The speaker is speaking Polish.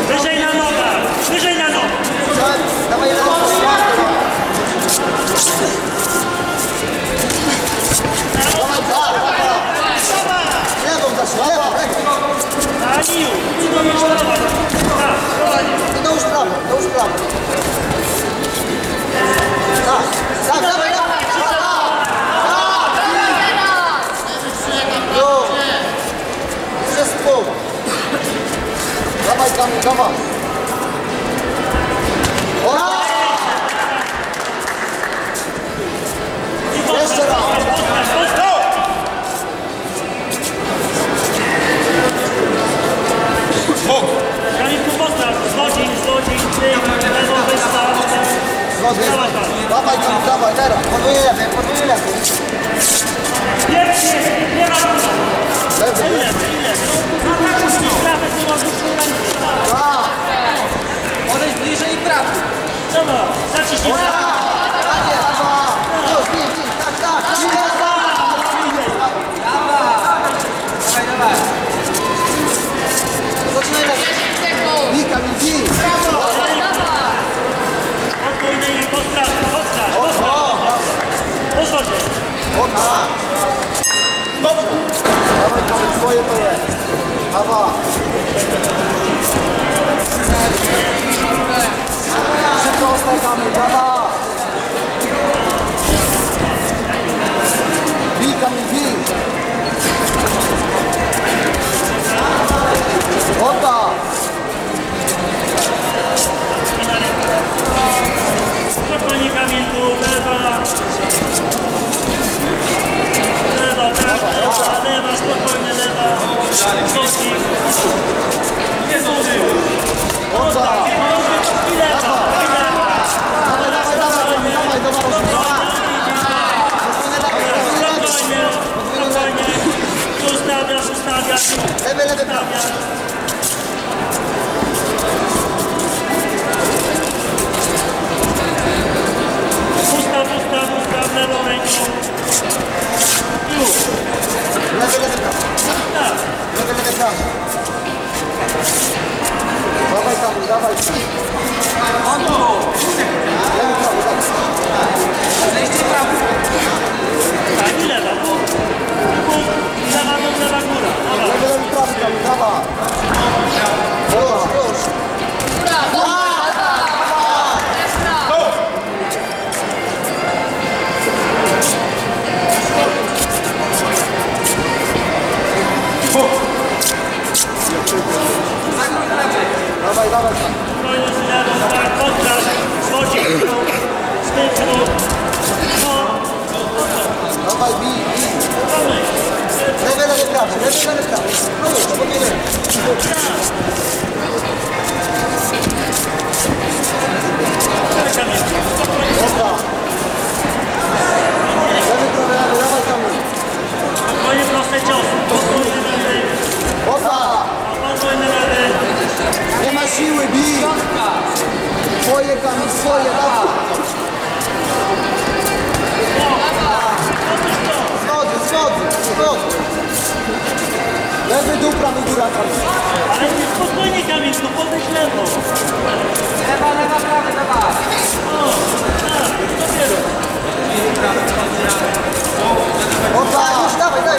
Wyżej na nogach! Wyżej na nogach! Dawaj, Ani już, to już prawo. To już prawo, to już prawo. Moje to je. Hava. Všechno ostékáme. Hava. Ví, kam ví. Hota. Paní Kamínku, It's siły bij! Twoje kamień, swoje dawa! Schody, schody, schody! Lewy dół, prawy góra, Ale nie spokojnie Kamil, no podejdź lewo. Lewa, lewa, prawy, lewa. O, tak, dopiero. Opa, tak, już dawaj, daj.